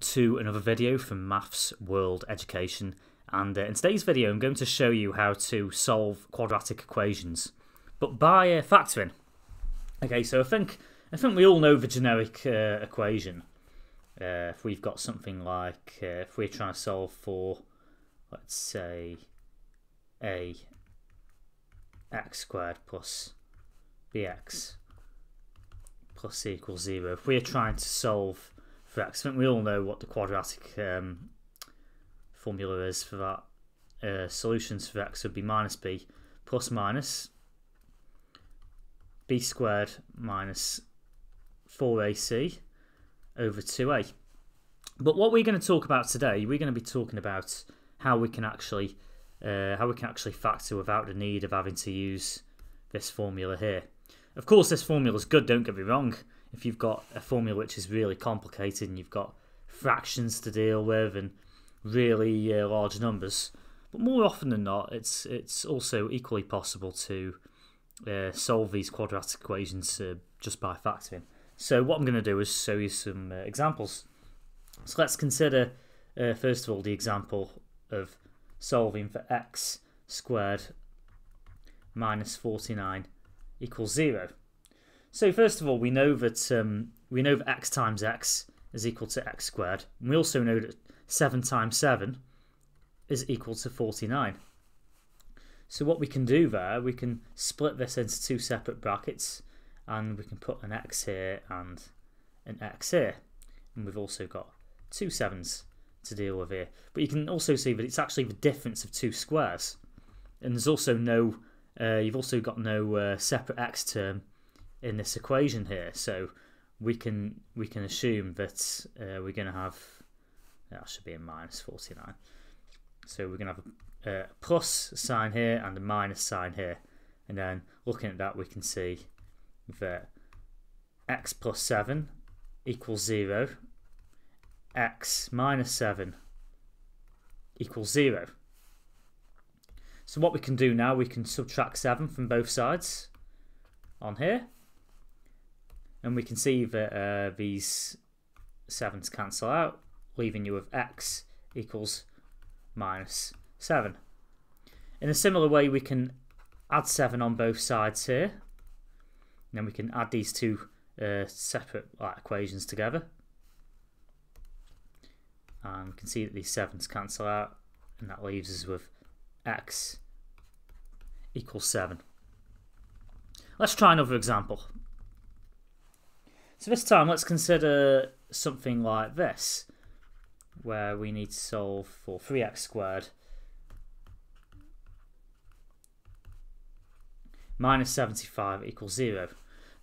to another video from Maths World Education and uh, in today's video I'm going to show you how to solve quadratic equations but by uh, factoring. Okay so I think I think we all know the generic uh, equation uh, if we've got something like uh, if we're trying to solve for let's say a x squared plus bx plus c equals 0 if we're trying to solve for x. I think we all know what the quadratic um, formula is for that. Uh, solutions for x would be minus b plus minus b squared minus 4ac over 2a. But what we're going to talk about today, we're going to be talking about how we can actually uh, how we can actually factor without the need of having to use this formula here. Of course, this formula is good. Don't get me wrong if you've got a formula which is really complicated and you've got fractions to deal with and really uh, large numbers. But more often than not, it's it's also equally possible to uh, solve these quadratic equations uh, just by factoring. So what I'm going to do is show you some uh, examples. So let's consider uh, first of all the example of solving for x squared minus 49 equals 0. So first of all, we know that um, we know that x times x is equal to x squared. And we also know that 7 times 7 is equal to 49. So what we can do there, we can split this into two separate brackets and we can put an x here and an x here. And we've also got two sevens to deal with here. But you can also see that it's actually the difference of two squares. And there's also no, uh, you've also got no uh, separate x term in this equation here. So we can we can assume that uh, we're going to have that should be a minus 49. So we're going to have a, a plus sign here and a minus sign here. And then looking at that, we can see that x plus 7 equals 0, x minus 7 equals 0. So what we can do now, we can subtract 7 from both sides on here and we can see that uh, these 7s cancel out, leaving you with x equals minus 7. In a similar way, we can add 7 on both sides here. And then we can add these two uh, separate like, equations together. And we can see that these 7s cancel out, and that leaves us with x equals 7. Let's try another example. So this time let's consider something like this, where we need to solve for 3x squared minus 75 equals 0.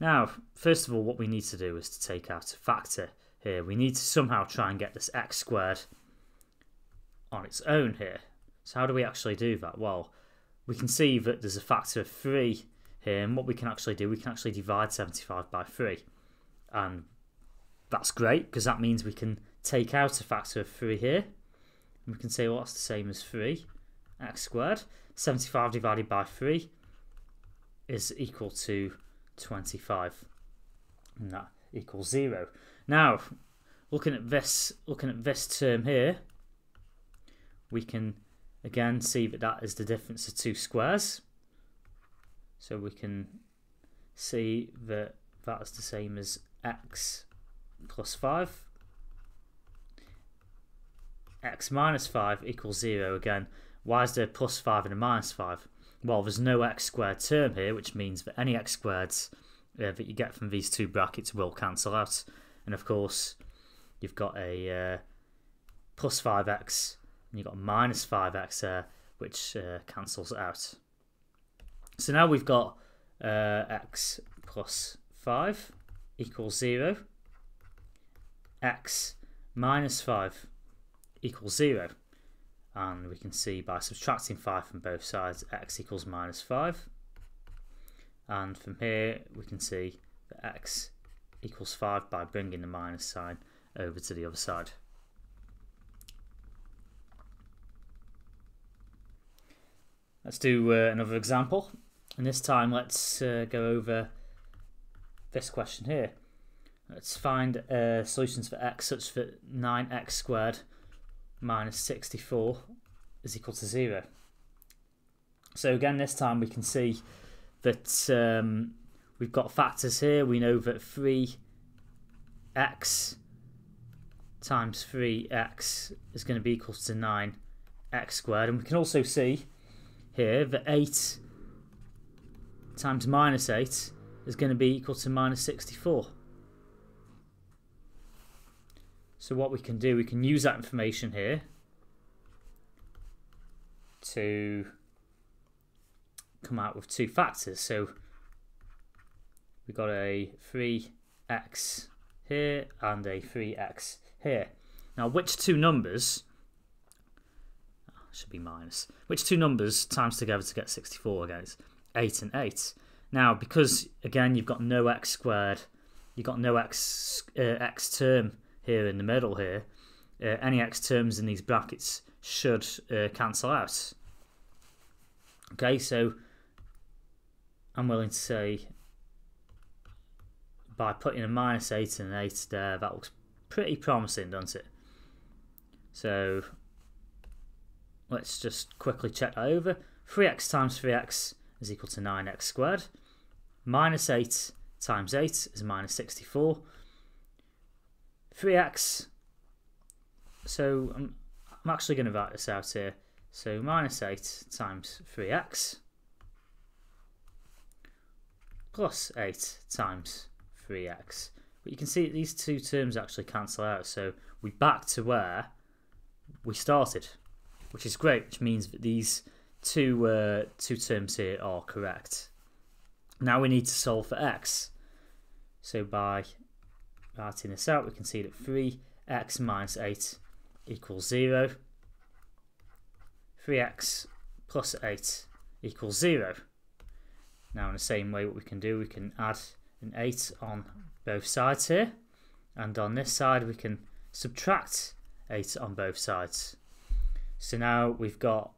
Now, first of all, what we need to do is to take out a factor here. We need to somehow try and get this x squared on its own here. So how do we actually do that? Well, we can see that there's a factor of 3 here, and what we can actually do, we can actually divide 75 by 3 and that's great because that means we can take out a factor of 3 here. And we can say well that's the same as 3 x squared. 75 divided by 3 is equal to 25 and that equals 0 now looking at this looking at this term here we can again see that that is the difference of two squares. So we can see that that is the same as x plus 5 x minus 5 equals 0 again. Why is there plus 5 and a minus 5 well there's no x squared term here which means that any x squareds uh, that you get from these two brackets will cancel out. And of course you've got a uh, plus 5x and you've got minus 5x there which uh, cancels out. So now we've got uh, x plus 5 equals 0, x minus 5 equals 0. And we can see by subtracting 5 from both sides, x equals minus 5. And from here, we can see that x equals 5 by bringing the minus sign over to the other side. Let's do uh, another example. And this time, let's uh, go over this question here. Let's find uh, solutions for x such that 9x squared minus 64 is equal to 0. So again, this time we can see that um, we've got factors here. We know that 3x times 3x is going to be equal to 9x squared. And we can also see here that 8 times minus 8 is going to be equal to minus 64. So what we can do, we can use that information here to come out with two factors. So we've got a 3x here and a 3x here. Now which two numbers, should be minus, which two numbers times together to get 64 guys? 8 and 8. Now because again you've got no x squared, you've got no x, uh, x term here in the middle here, uh, any x terms in these brackets should uh, cancel out. Okay, so I'm willing to say by putting a minus 8 and an 8 there, that looks pretty promising, doesn't it? So let's just quickly check that over. 3x times 3x is equal to 9x squared. Minus 8 times 8 is minus 64. 3x, so I'm, I'm actually going to write this out here. So minus 8 times 3x plus 8 times 3x. But you can see these two terms actually cancel out. So we back to where we started, which is great, which means that these two, uh, two terms here are correct. Now we need to solve for x. So by writing this out, we can see that 3x minus 8 equals 0. 3x plus 8 equals 0. Now in the same way what we can do, we can add an 8 on both sides here. And on this side we can subtract 8 on both sides. So now we've got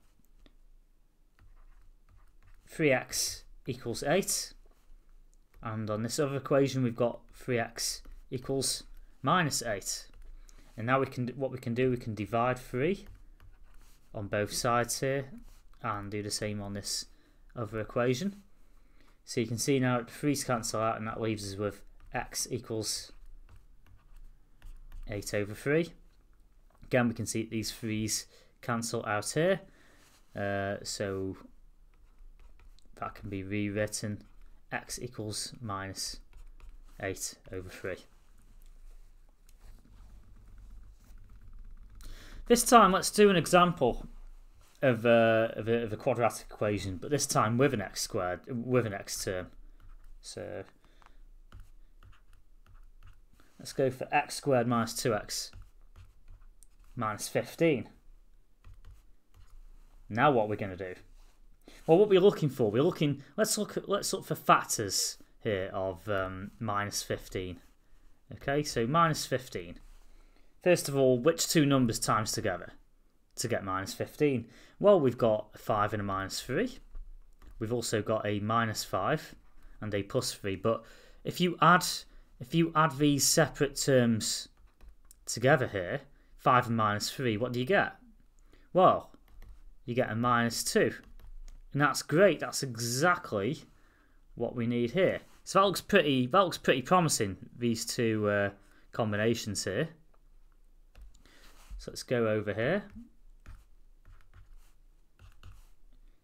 3x equals 8. And on this other equation we've got 3x equals minus 8. And now we can what we can do, we can divide 3 on both sides here and do the same on this other equation. So you can see now 3's cancel out and that leaves us with x equals 8 over 3. Again we can see these 3's cancel out here. Uh, so that can be rewritten x equals minus 8 over 3. This time, let's do an example of, uh, of, a, of a quadratic equation, but this time with an x squared, with an x term. So let's go for x squared minus 2x minus 15. Now what we're going to do? Well, what we're looking for, we're looking. Let's look. At, let's look for factors here of um, minus 15. Okay, so minus 15. First of all, which two numbers times together to get minus 15? Well, we've got a 5 and a minus 3. We've also got a minus 5 and a plus 3. But if you add if you add these separate terms together here, 5 and minus 3, what do you get? Well, you get a minus 2. And that's great. That's exactly what we need here. So that looks pretty that looks pretty promising, these two uh, combinations here. So let's go over here.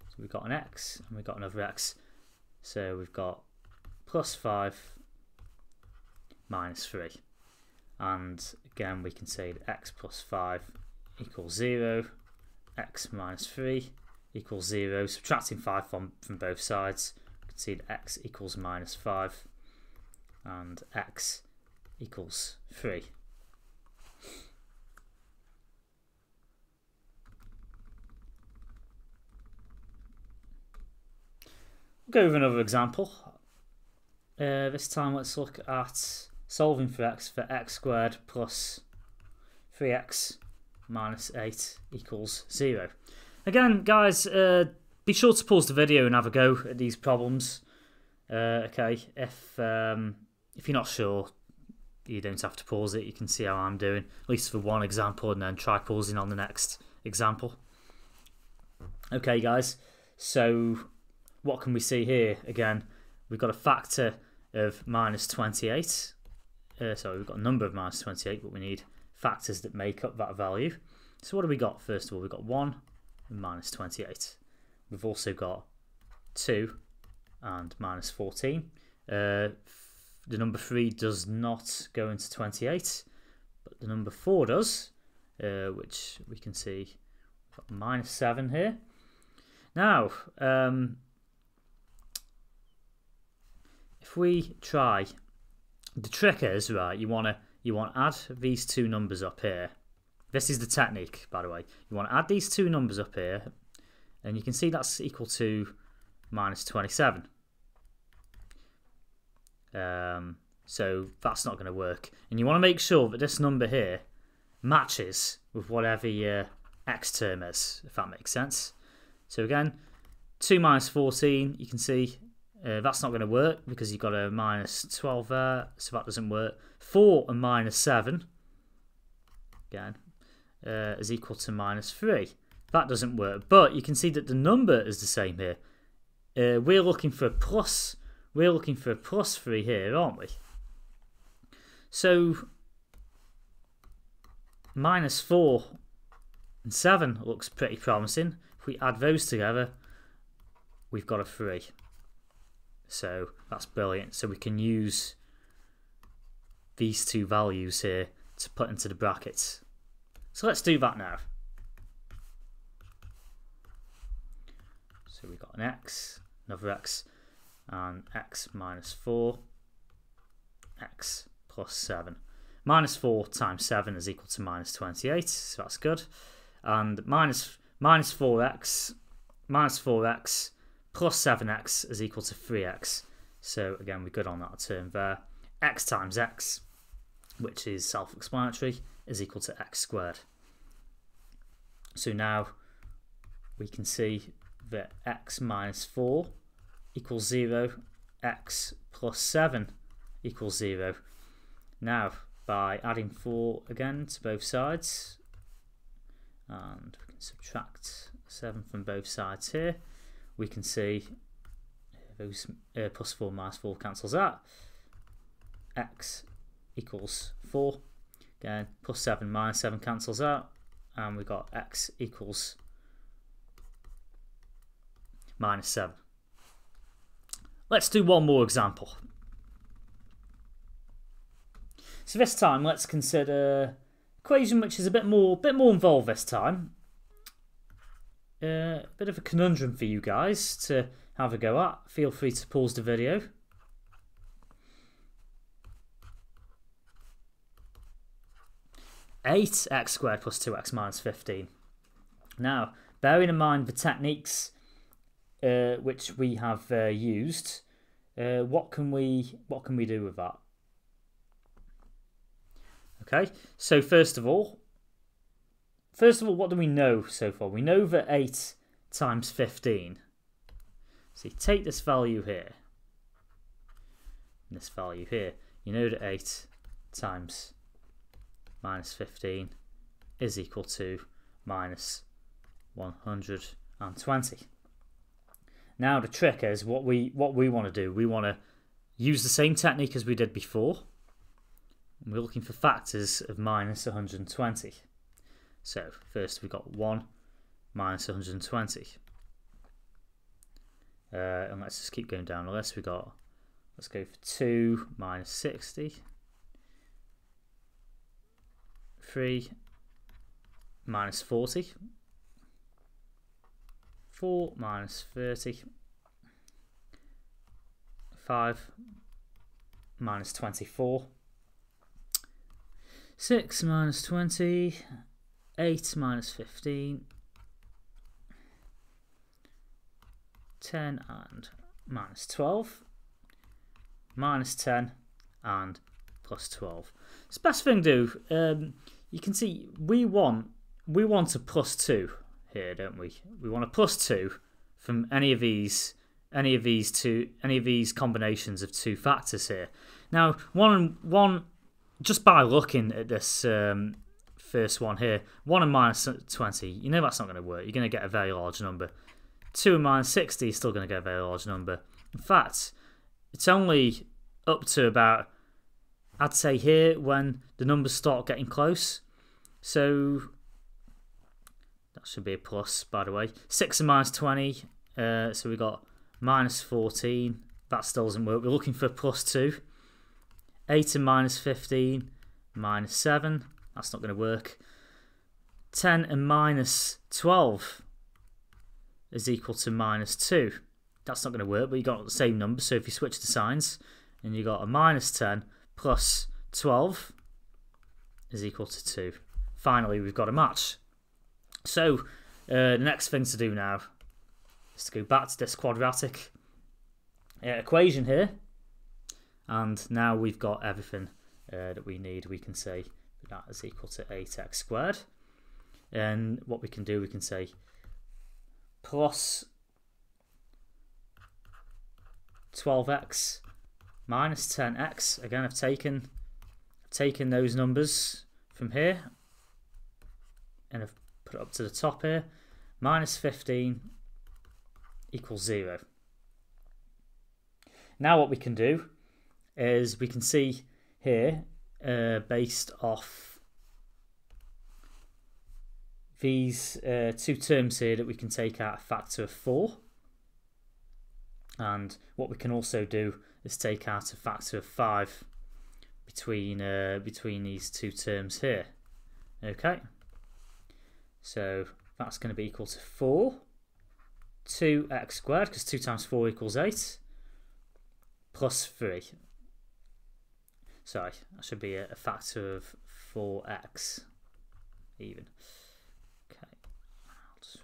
So we've got an x and we've got another x. So we've got plus 5 minus 3. And again, we can say that x plus 5 equals 0, x minus 3 equals 0. Subtracting 5 from, from both sides, we can see that x equals minus 5 and x equals 3. We'll go with another example. Uh, this time let's look at solving for x for x squared plus 3x minus 8 equals 0. Again, guys, uh, be sure to pause the video and have a go at these problems. Uh, okay, if um, if you're not sure, you don't have to pause it. You can see how I'm doing, at least for one example, and then try pausing on the next example. Okay, guys, so what can we see here? Again, we've got a factor of minus 28. Uh, sorry, we've got a number of minus 28, but we need factors that make up that value. So what do we got? First of all, we've got 1 and minus 28. We've also got 2 and minus 14. Uh, the number 3 does not go into 28, but the number 4 does, uh, which we can see minus 7 here. Now, um, if we try, the trick is, right, you want to you want to add these two numbers up here. This is the technique, by the way. You want to add these two numbers up here, and you can see that's equal to minus 27. Um, so that's not going to work. And you want to make sure that this number here matches with whatever your x term is, if that makes sense. So again, 2 minus 14, you can see uh, that's not going to work because you've got a minus 12 there, so that doesn't work. 4 and minus 7, again, uh, is equal to minus 3. That doesn't work, but you can see that the number is the same here. Uh, we're looking for a plus we're looking for a plus 3 here, aren't we? So, minus 4 and 7 looks pretty promising. If we add those together, we've got a 3. So, that's brilliant. So we can use these two values here to put into the brackets. So let's do that now. So we've got an x, another x, and x minus 4, x plus 7. Minus 4 times 7 is equal to minus 28, so that's good. And minus, minus 4x, minus 4x plus 7x is equal to 3x. So again, we're good on that term there. x times x, which is self-explanatory, is equal to x squared. So now we can see that x minus 4 equals 0, x plus 7 equals 0. Now, by adding 4 again to both sides, and we can subtract 7 from both sides here, we can see those uh, plus 4 minus 4 cancels out. x equals 4. Again, plus 7 minus 7 cancels out. And we've got x equals minus 7. Let's do one more example. So this time, let's consider equation which is a bit more, bit more involved this time. Uh, a bit of a conundrum for you guys to have a go at. Feel free to pause the video. Eight x squared plus two x minus fifteen. Now, bearing in mind the techniques uh, which we have uh, used, uh, what can we what can we do with that? Okay, so first of all, first of all, what do we know so far? We know that eight times fifteen. So you take this value here, this value here. You know that eight times minus fifteen is equal to minus one hundred and twenty. Now the trick is what we what we want to do. We want to use the same technique as we did before. We're looking for factors of minus 120. So first we've got 1 minus 120. Uh, and let's just keep going down the list. We got let's go for 2 minus 60. 3 minus 40. 4 minus 30. 5 minus 24. 6 minus 20. 8 minus 15. 10 and minus 12. Minus 10 and plus 12. It's the best thing to do. Um, you can see we want we want a plus 2 here, don't we? We want a plus two from any of these any of these two any of these combinations of two factors here. Now, one one just by looking at this um, first one here, 1 and minus 20, you know that's not going to work. You're going to get a very large number. 2 and minus 60 is still going to get a very large number. In fact, it's only up to about, I'd say here, when the numbers start getting close. So that should be a plus, by the way. 6 and minus 20, uh, so we got minus 14. That still doesn't work. We're looking for plus 2. 8 and minus 15, minus 7. That's not going to work. 10 and minus 12 is equal to minus 2. That's not going to work, but you got the same number. So if you switch the signs, and you got a minus 10 plus 12 is equal to 2. Finally, we've got a match. So, uh, the next thing to do now is to go back to this quadratic uh, equation here. And now we've got everything uh, that we need. We can say that is equal to 8x squared. And what we can do, we can say plus 12x minus 10x. Again, I've taken, taken those numbers from here and I've put it up to the top here. Minus 15 equals 0. Now what we can do is we can see here, uh, based off these uh, two terms here that we can take out a factor of 4. And what we can also do is take out a factor of 5 between, uh, between these two terms here. Okay, so that's going to be equal to 4, 2x squared, because 2 times 4 equals 8, plus 3. Sorry, that should be a, a factor of 4x even. Okay, I'll just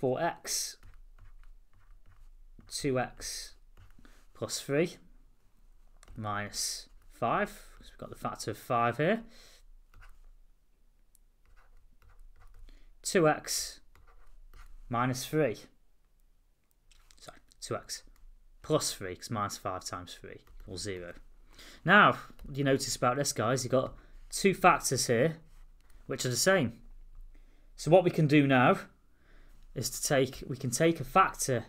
4x, 2x plus 3 minus 5, because we've got the factor of 5 here. 2x minus 3. Sorry, 2x plus 3, because minus 5 times 3 equals 0. Now, you notice about this, guys? You've got two factors here, which are the same. So what we can do now is to take, we can take a factor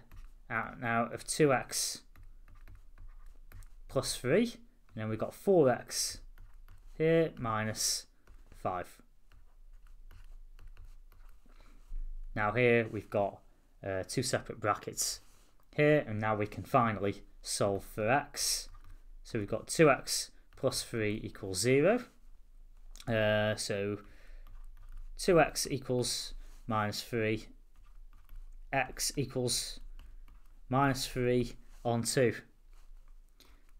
out now of 2x plus 3, and then we've got 4x here minus 5. Now here we've got uh, two separate brackets here, and now we can finally solve for x. So we've got 2x plus 3 equals 0. Uh, so 2x equals minus 3, x equals minus 3 on 2.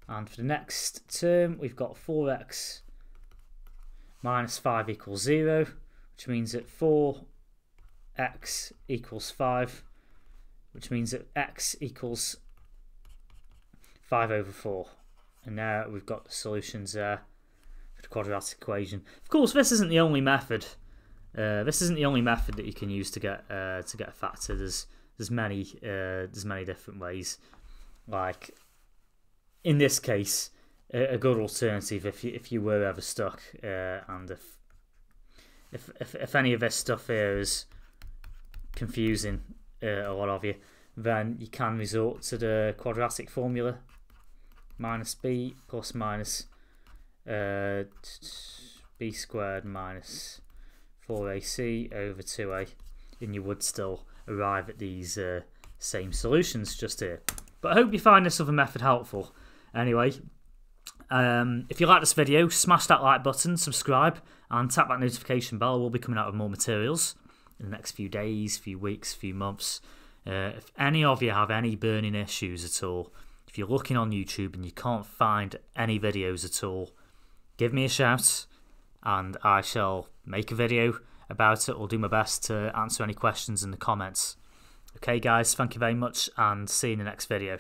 And for the next term, we've got 4x minus 5 equals 0, which means that 4x equals 5, which means that x equals 5 over 4. And now we've got the solutions there for the quadratic equation. Of course, this isn't the only method. Uh, this isn't the only method that you can use to get uh, to get a factor. There's there's many uh, there's many different ways. Like in this case, a, a good alternative if you if you were ever stuck uh, and if, if if if any of this stuff here is confusing uh, a lot of you, then you can resort to the quadratic formula minus b plus minus b squared minus 4ac over 2a and you would still arrive at these uh, same solutions just here. But I hope you find this other method helpful. Anyway, um, if you like this video, smash that like button, subscribe, and tap that notification bell. We'll be coming out with more materials in the next few days, few weeks, few months. Uh, if any of you have any burning issues at all, if you're looking on YouTube and you can't find any videos at all, give me a shout and I shall make a video about it or do my best to answer any questions in the comments. Okay, guys, thank you very much and see you in the next video.